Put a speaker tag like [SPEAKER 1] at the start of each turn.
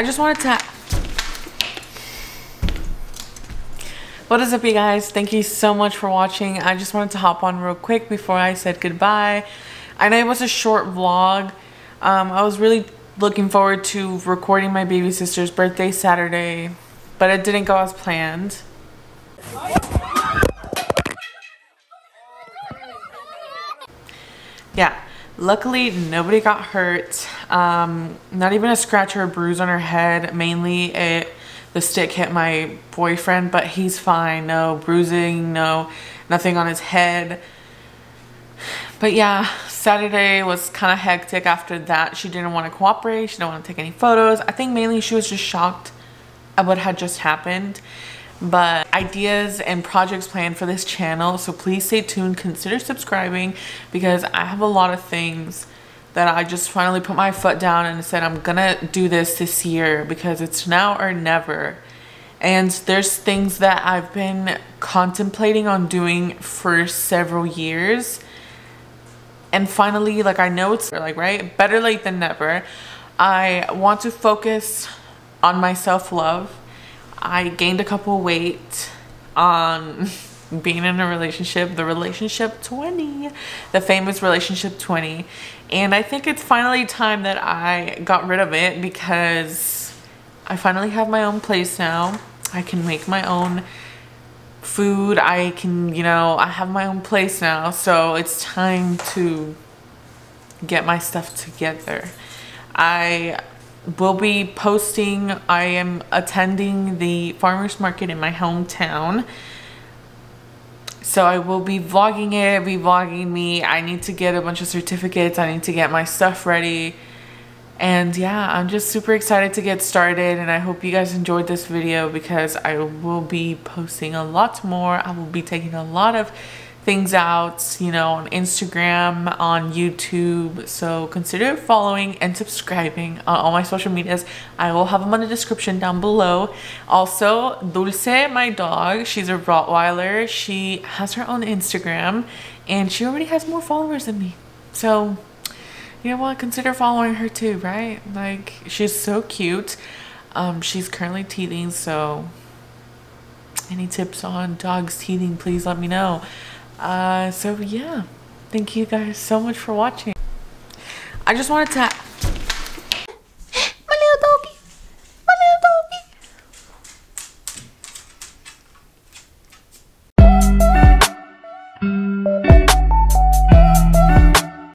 [SPEAKER 1] I just wanted to What is up you guys? Thank you so much for watching. I just wanted to hop on real quick before I said goodbye. I know it was a short vlog. Um, I was really looking forward to recording my baby sister's birthday Saturday, but it didn't go as planned. Yeah, luckily nobody got hurt. Um, not even a scratch or a bruise on her head. Mainly it, the stick hit my boyfriend, but he's fine. No bruising, no, nothing on his head. But yeah, Saturday was kind of hectic after that. She didn't want to cooperate. She didn't want to take any photos. I think mainly she was just shocked at what had just happened. But ideas and projects planned for this channel. So please stay tuned. Consider subscribing because I have a lot of things that I just finally put my foot down and said I'm gonna do this this year because it's now or never. And there's things that I've been contemplating on doing for several years. And finally like i know it's like right better late than never. I want to focus on my self-love. I gained a couple weight on being in a relationship the relationship 20 the famous relationship 20 and i think it's finally time that i got rid of it because i finally have my own place now i can make my own food. I can, you know, I have my own place now. So it's time to get my stuff together. I will be posting, I am attending the farmer's market in my hometown. So I will be vlogging it, be vlogging me. I need to get a bunch of certificates. I need to get my stuff ready. And yeah, I'm just super excited to get started and I hope you guys enjoyed this video because I will be posting a lot more. I will be taking a lot of things out, you know, on Instagram, on YouTube. So consider following and subscribing on all my social medias. I will have them in the description down below. Also, Dulce, my dog, she's a Rottweiler. She has her own Instagram and she already has more followers than me. So you know what consider following her too right like she's so cute um she's currently teething so any tips on dogs teething please let me know uh so yeah. Thank you guys so much for watching. I just wanted to